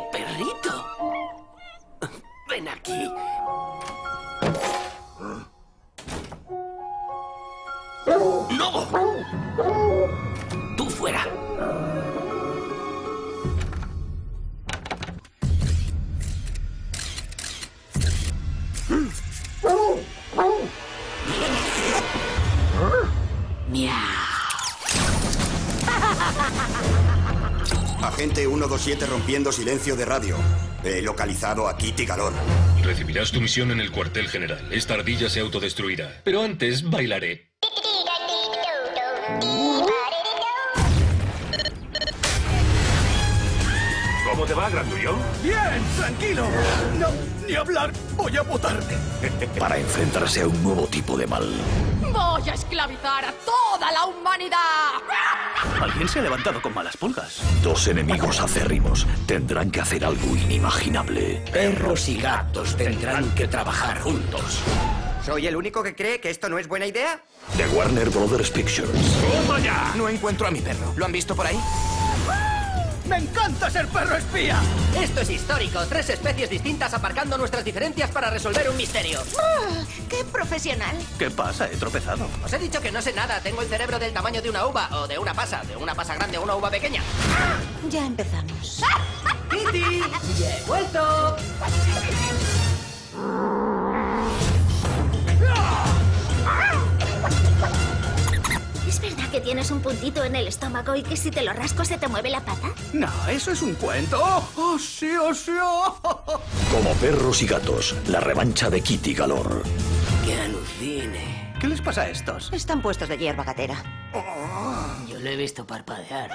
Perrito! Ven aquí. ¡No! ¡Tú fuera! Miau. Agente 127 rompiendo silencio de radio. He localizado a Kitty. Recibirás tu misión en el cuartel general. Esta ardilla se autodestruirá. Pero antes bailaré. ¿Cómo te va, grandullón? Bien, tranquilo. No, ni hablar. Voy a votarte. Para enfrentarse a un nuevo tipo de mal. Voy a esclavizar a toda la humanidad. Alguien se ha levantado con malas pulgas. Dos enemigos acérrimos tendrán que hacer algo inimaginable. Perros y gatos tendrán que trabajar juntos. ¿Soy el único que cree que esto no es buena idea? De Warner Brothers Pictures. ¡Toma ya! No encuentro a mi perro. ¿Lo han visto por ahí? ¡Me encanta ser perro espía! Esto es histórico. Tres especies distintas aparcando nuestras diferencias para resolver un misterio. Ah, ¡Qué profesional! ¿Qué pasa? He tropezado. Os he dicho que no sé nada. Tengo el cerebro del tamaño de una uva o de una pasa, de una pasa grande o una uva pequeña. Ya empezamos. ¡Kitty! ¡Ya he vuelto! ¿Es verdad que tienes un puntito en el estómago y que si te lo rasco se te mueve la pata? No, eso es un cuento. ¡Oh, oh, sí, oh, sí! oh! Como perros y gatos, la revancha de Kitty Galor. Que alucine. ¿Qué les pasa a estos? Están puestos de hierba gatera. Yo lo he visto parpadear.